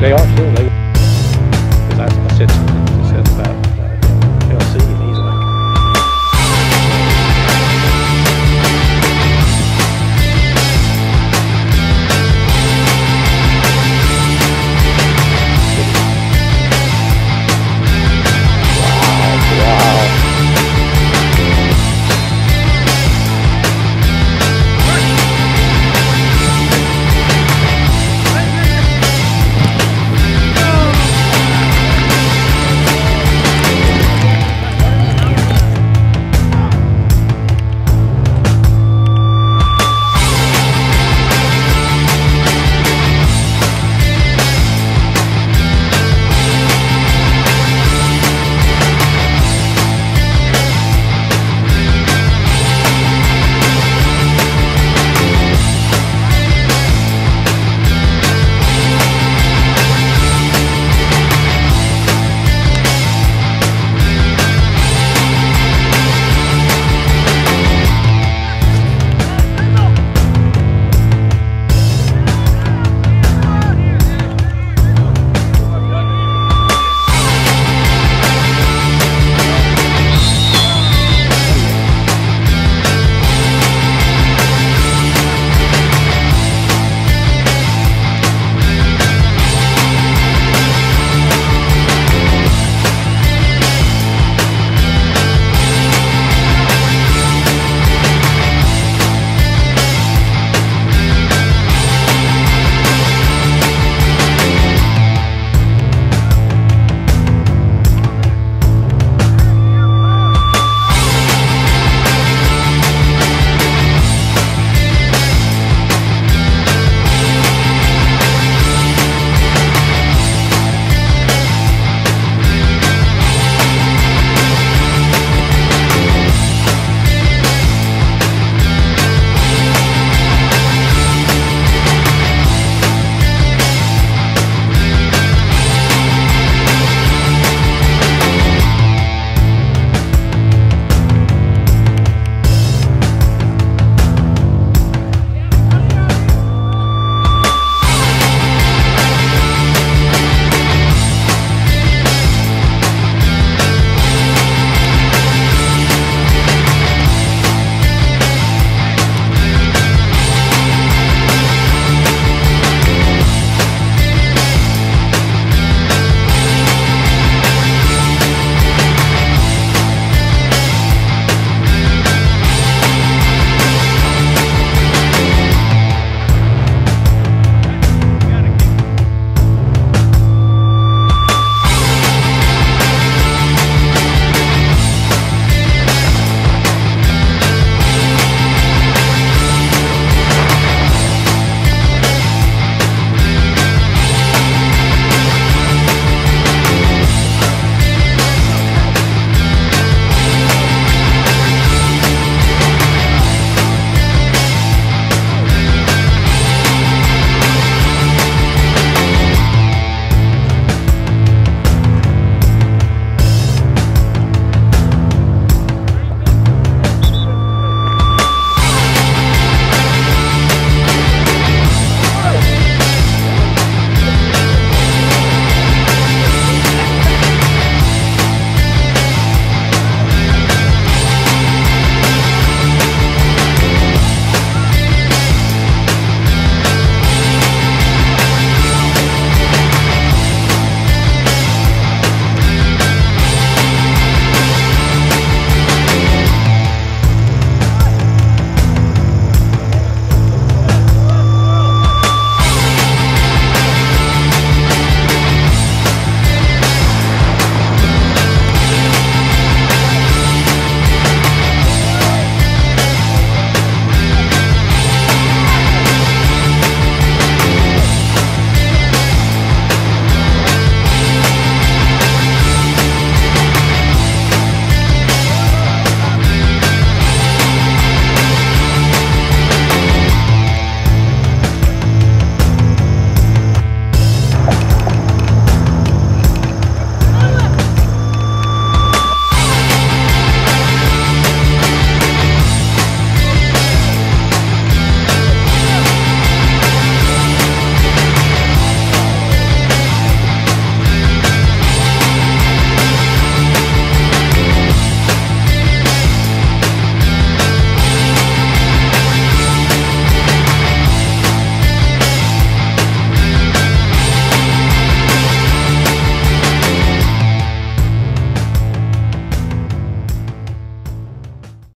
They are too.